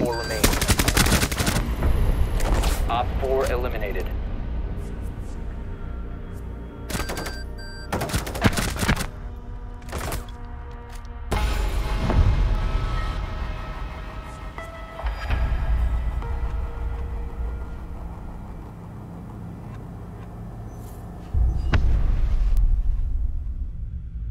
4 remain. Op 4 eliminated.